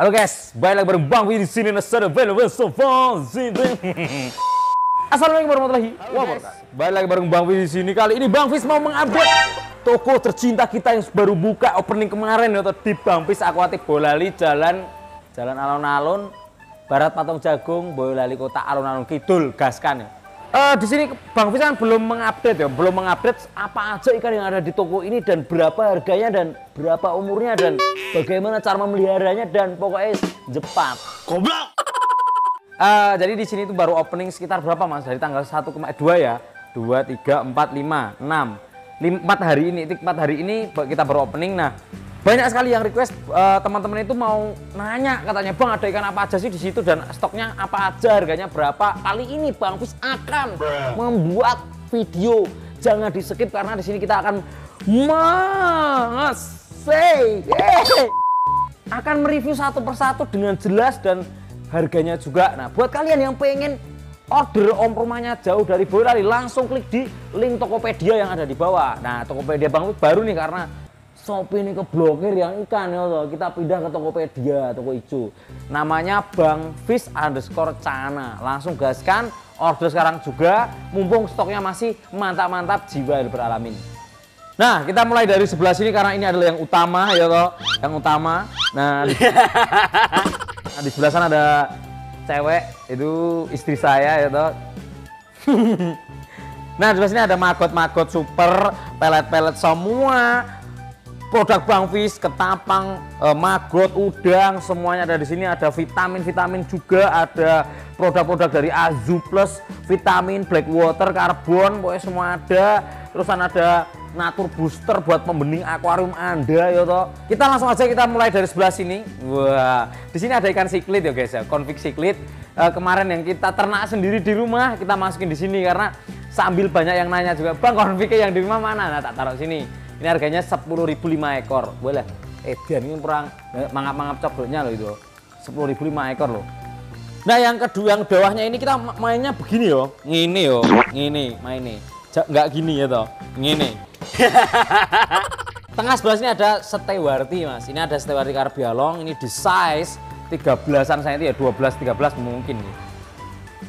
Halo guys, balik lagi bareng Bang Wi di sini Nasada Velo so far. Assalamualaikum warahmatullahi wabarakatuh. Balik lagi bareng Bang Wi di sini kali ini Bang Fis mau mengupdate toko tercinta kita yang baru buka opening kemarin atau di Bang Fis Aquatic Bolali Jalan Jalan Alun-Alun Barat Patung Jagung Boyolali Kota Alun-Alun Kidul gaskan ya. Uh, di sini Bang Fis kan belum mengupdate ya, belum mengupdate apa aja ikan yang ada di toko ini dan berapa harganya dan berapa umurnya dan bagaimana cara memeliharanya dan pokoknya jepat. Goblok. Uh, jadi di sini itu baru opening sekitar berapa mas? Dari tanggal 1 ke 2 ya, 2, 3, 4, 5, 6, 4 hari ini, 4 hari ini kita baru opening. Nah banyak sekali yang request uh, teman-teman itu mau nanya katanya bang ada ikan apa aja sih di situ? Dan stoknya apa aja? Harganya berapa? Kali ini bang Fis akan membuat video. Jangan di skip karena di sini kita akan mengasih akan mereview satu persatu dengan jelas dan harganya juga. Nah buat kalian yang pengen order om rumahnya jauh dari Boyolali langsung klik di link Tokopedia yang ada di bawah. Nah Tokopedia Bang baru nih karena Shopee ini keblokir yang ikan ya toh. Kita pindah ke Tokopedia, toko hijau. Namanya Bang Fish underscore Cana. Langsung gaskan, order sekarang juga. Mumpung stoknya masih mantap-mantap jiwa beralamin. Nah, kita mulai dari sebelah sini karena ini adalah yang utama ya toh, yang utama. Nah, di, nah, di sebelah sana ada cewek, itu istri saya ya toh. nah, di sebelah sini ada magot-magot super, pelet-pelet semua, produk Bang Fish, ketapang, eh, magot, udang, semuanya ada di sini. Ada vitamin-vitamin juga, ada produk-produk dari Azu Plus, vitamin, black water, karbon, pokoknya semua ada. Terus ada natur booster buat pembening akuarium Anda ya toh. Kita langsung aja kita mulai dari sebelah sini. Wah, di sini ada ikan siklit ya guys ya, konflik siklit. Eh, kemarin yang kita ternak sendiri di rumah, kita masukin di sini karena sambil banyak yang nanya juga, "Bang, konfiknya yang di rumah mana?" Nah, tak taruh sini. Ini harganya 10.000 5 ekor. Boleh. Eh, biar ini perang mangap-mangap coklatnya loh itu. 10.000 5 ekor loh. Nah, yang kedua yang bawahnya ini kita mainnya begini yo. Ngini yo. Ngini main Enggak gini ya toh. Ngini. Tengah sebelah sini ada stewarti, Mas. Ini ada stewarti karbialong, ini di size 13-an cm ya, 12 13 mungkin.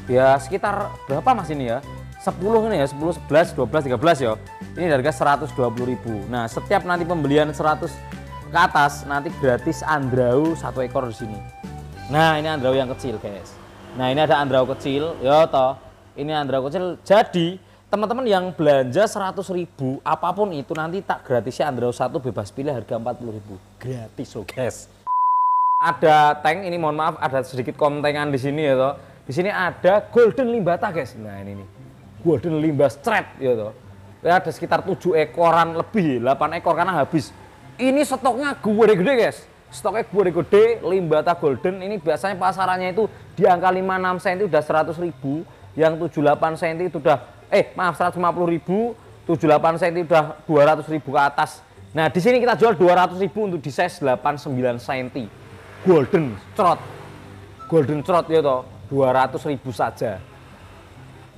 Ya sekitar berapa Mas ini ya? 10 ini ya, 10, 11, 12, 13 ya. Ini harga 120.000. Nah, setiap nanti pembelian 100 ke atas nanti gratis andrau satu ekor di sini. Nah, ini andrau yang kecil, guys. Nah, ini ada andrau kecil, ya toh. Ini andrau kecil. Jadi, teman-teman yang belanja 100.000 apa pun itu nanti tak gratisnya andrau satu bebas pilih harga 40.000. Gratis loh, guys. Ada tank ini mohon maaf ada sedikit kontengan di sini ya toh. Di sini ada golden limbata, guys. Nah, ini nih golden limbah straight ya toh. Ya ada sekitar 7 ekoran lebih, 8 ekor karena habis. Ini stoknya gede-gede guys. Stoknya gede-gede, limbata golden ini biasanya pasarannya itu di angka 56 cm udah 100 ribu, yang 78 cm itu udah eh maaf 150 ribu, 78 cm udah 200 ribu ke atas. Nah di sini kita jual 200 ribu untuk di size 89 cm. Golden trot, golden trot ya toh 200 ribu saja.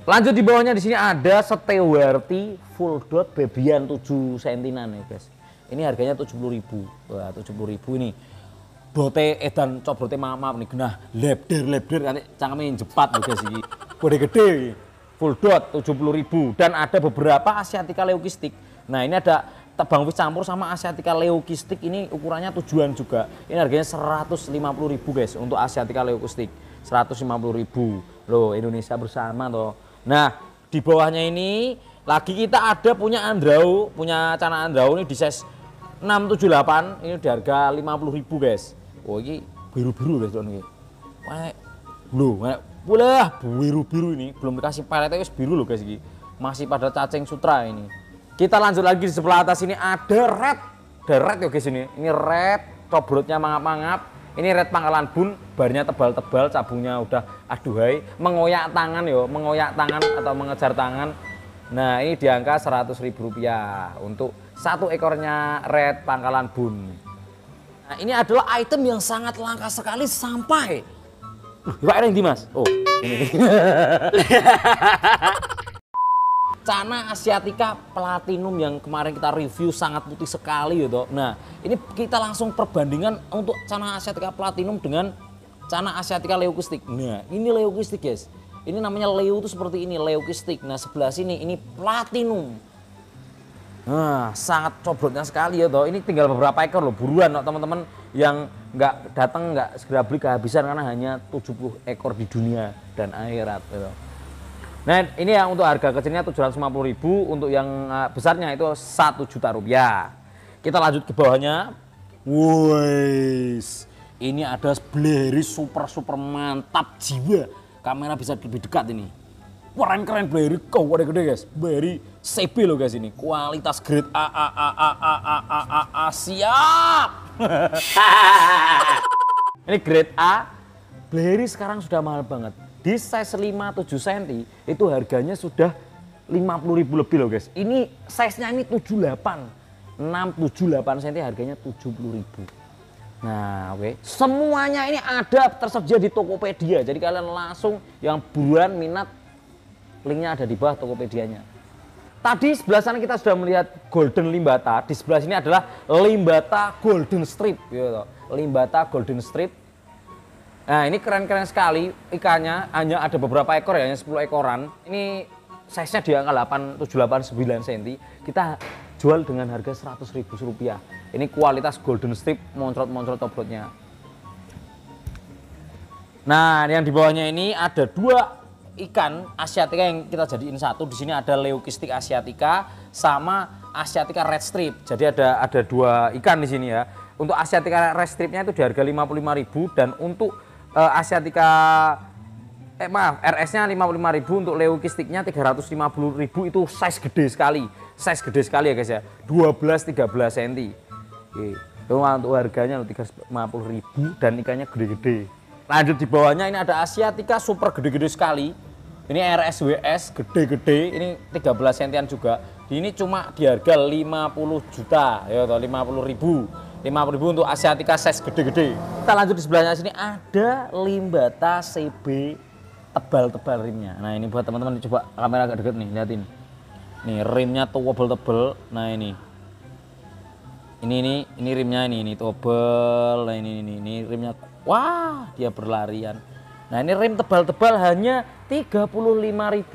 Lanjut di bawahnya di sini ada Stewarti full dot bebian 7 sentinan ya guys. Ini harganya 70.000. Wah, 70.000 ini. Bote edan cobrote maaf nih genah lebder lebder nanti cangkeme jepat nih guys iki. Gede gede full dot 70.000 dan ada beberapa Asiatica leukistik. Nah, ini ada tebang fish campur sama Asiatica leukistik ini ukurannya tujuan juga. Ini harganya 150.000 guys untuk Asiatica leukistik. 150.000. Loh, Indonesia bersama toh. Nah, di bawahnya ini lagi kita ada punya Andrau, punya cana Andrau ini di size 678, ini di harga 50.000 guys. Oh, ini biru-biru guys ini. Wah, belum, boleh biru-biru ini, belum dikasih peletnya wis biru loh guys ini. Masih pada cacing sutra ini. Kita lanjut lagi di sebelah atas ini ada red. Ada red ya guys ini. Ini red, cobrotnya mangap-mangap ini red pangkalan bun, barnya tebal-tebal, cabungnya udah aduhai, mengoyak tangan yo, mengoyak tangan atau mengejar tangan. Nah ini di angka 100 ribu rupiah untuk satu ekornya red pangkalan bun. Nah ini adalah item yang sangat langka sekali sampai Pak ini di mas? Oh ini. Cana Asiatica Platinum yang kemarin kita review sangat putih sekali gitu. Nah, ini kita langsung perbandingan untuk Cana Asiatica Platinum dengan Cana Asiatica Leucistic. Nah, ini Leucistic guys. Ini namanya Leo itu seperti ini, Leucistic. Nah, sebelah sini ini Platinum. Nah, sangat cobrotnya sekali ya toh. Ini tinggal beberapa ekor loh, buruan loh teman-teman yang nggak datang nggak segera beli kehabisan karena hanya 70 ekor di dunia dan akhirat gitu. Nah ini yang untuk harga kecilnya 750 ribu, untuk yang uh, besarnya itu 1 juta rupiah. Kita lanjut ke bawahnya. Wes, ini ada Blackberry super super mantap jiwa. Kamera bisa lebih dekat ini. Keren keren Blackberry, kau gede gede guys. Blackberry CB loh guys ini, kualitas grade A A A A A A A A A siap. ini grade A. Blackberry sekarang sudah mahal banget di size 5-7 cm itu harganya sudah 50 ribu lebih loh guys. Ini size-nya ini 78. 6, 7, 8 cm harganya 70 ribu. Nah oke, okay. semuanya ini ada tersedia di Tokopedia. Jadi kalian langsung yang buruan minat, linknya ada di bawah Tokopedianya. Tadi sebelah sana kita sudah melihat golden limbata, di sebelah sini adalah limbata golden strip. Gitu. Limbata golden strip Nah ini keren-keren sekali ikannya hanya ada beberapa ekor ya, hanya 10 ekoran. Ini size-nya di angka 8, 7, 8, 9 cm. Kita jual dengan harga 100 ribu rupiah. Ini kualitas golden strip moncrot-moncrot tobrotnya. Nah yang di bawahnya ini ada dua ikan asiatica yang kita jadiin satu. Di sini ada leucistic asiatica sama asiatica red strip. Jadi ada ada dua ikan di sini ya. Untuk asiatica red stripnya itu di harga 55.000 dan untuk uh, Asiatica eh maaf RS-nya 55.000 untuk leucistiknya 350.000 itu size gede sekali size gede sekali ya guys ya 12 13 cm Oke. itu untuk harganya 350.000 dan ikannya gede-gede lanjut di bawahnya ini ada Asiatica super gede-gede sekali ini RSWS gede-gede ini 13 cm juga ini cuma di harga 50 juta ya atau 50 ribu 50 ribu untuk Asiatica size gede-gede. Kita lanjut di sebelahnya sini ada Limbata CB tebal-tebal rimnya. Nah ini buat teman-teman coba kamera agak deket nih, lihatin. Nih rimnya tebal-tebal. Nah ini. Ini ini ini rimnya ini ini tebal. Nah ini ini ini rimnya wah dia berlarian. Nah ini rim tebal-tebal hanya Rp35.000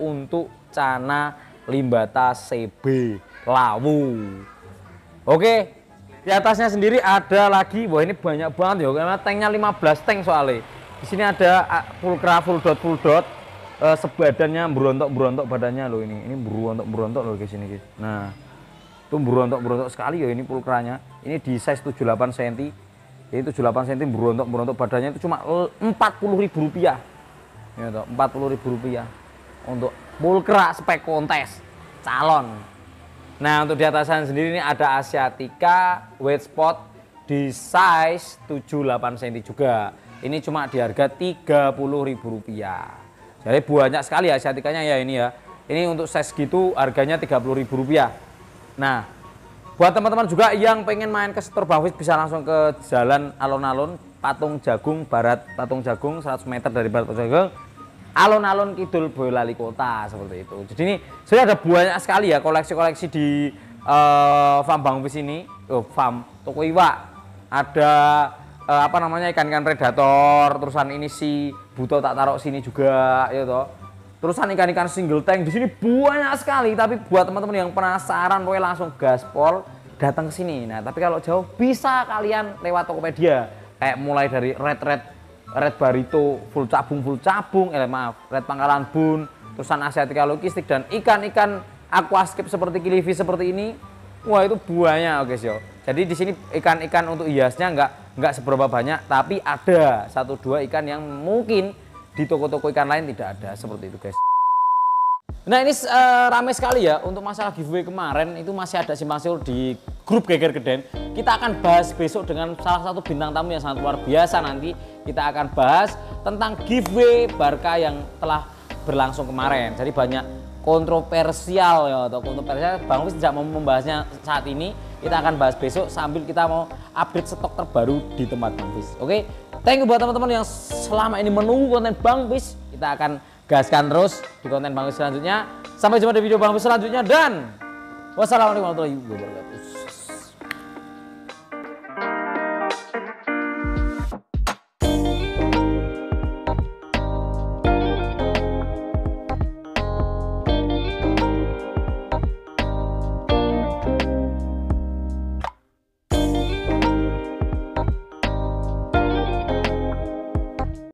untuk Cana Limbata CB Lawu. Oke, di atasnya sendiri ada lagi, wah ini banyak banget ya, karena tanknya 15 tank soalnya. Di sini ada pulkra full dot full dot, e, sebadannya berontok berontok badannya loh ini, ini berontok berontok loh guys ini guys. Nah, itu berontok berontok sekali ya ini pulkranya. Ini di size 78 cm, ini 78 cm berontok berontok badannya itu cuma 40 ribu rupiah, ya toh, 40 ribu rupiah untuk pulkra spek kontes calon Nah untuk di atasan sendiri ini ada Asiatica weight spot di size 78 cm juga. Ini cuma di harga Rp30.000. Jadi banyak sekali Asiatikanya ya ini ya. Ini untuk size gitu harganya Rp30.000. Nah buat teman-teman juga yang pengen main ke store Bangwis bisa langsung ke jalan alun-alun Patung Jagung Barat Patung Jagung 100 meter dari Barat Patung Jagung alun-alun kidul Boyolali kota seperti itu. Jadi ini sudah ada banyak sekali ya koleksi-koleksi di uh, farm Bangpis ini, oh, farm toko iwak. Ada uh, apa namanya ikan-ikan predator, terusan ini si buto tak taruh sini juga ya toh. Terusan ikan-ikan single tank di sini banyak sekali tapi buat teman-teman yang penasaran pokoknya langsung gaspol datang ke sini. Nah, tapi kalau jauh bisa kalian lewat Tokopedia kayak mulai dari red red red barito full cabung full cabung eh maaf red pangkalan bun terusan asiatica logistik dan ikan-ikan aquascape seperti kilifi seperti ini wah itu buahnya oke sih jadi di sini ikan-ikan untuk hiasnya nggak nggak seberapa banyak tapi ada satu dua ikan yang mungkin di toko-toko ikan lain tidak ada seperti itu guys Nah ini uh, ramai sekali ya untuk masalah giveaway kemarin itu masih ada simpang siur di grup Geger Geden. Kita akan bahas besok dengan salah satu bintang tamu yang sangat luar biasa nanti. Kita akan bahas tentang giveaway Barca yang telah berlangsung kemarin. Jadi banyak kontroversial ya atau kontroversial. Bang Wis tidak mau membahasnya saat ini. Kita akan bahas besok sambil kita mau update stok terbaru di tempat Bang Wis. Oke, thank you buat teman-teman yang selama ini menunggu konten Bang Wis. Kita akan gaskan terus di konten Bang selanjutnya. Sampai jumpa di video bambu selanjutnya dan wassalamualaikum warahmatullahi wabarakatuh.